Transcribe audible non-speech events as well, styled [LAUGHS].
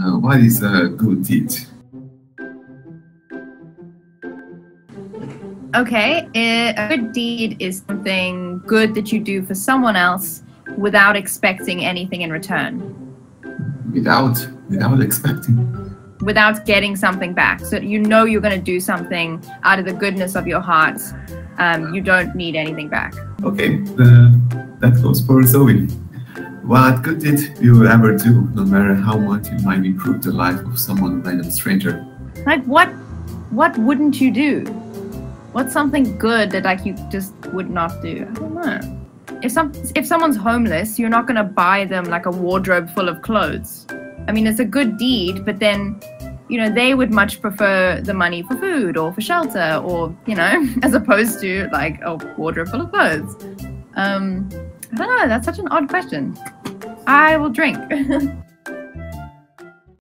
Uh, what is a good deed? Okay, a good deed is something good that you do for someone else without expecting anything in return, Without without expecting. without getting something back. So you know you're going to do something out of the goodness of your heart. Um, you don't need anything back. Okay, uh, that goes for Zoe. What good do you ever do, no matter how much it might improve the life of someone random stranger? Like what? What wouldn't you do? What's something good that like you just would not do? I don't know. If some if someone's homeless, you're not gonna buy them like a wardrobe full of clothes. I mean, it's a good deed, but then you know they would much prefer the money for food or for shelter or you know [LAUGHS] as opposed to like a wardrobe full of clothes. Um, I don't know. That's such an odd question. I will drink. [LAUGHS]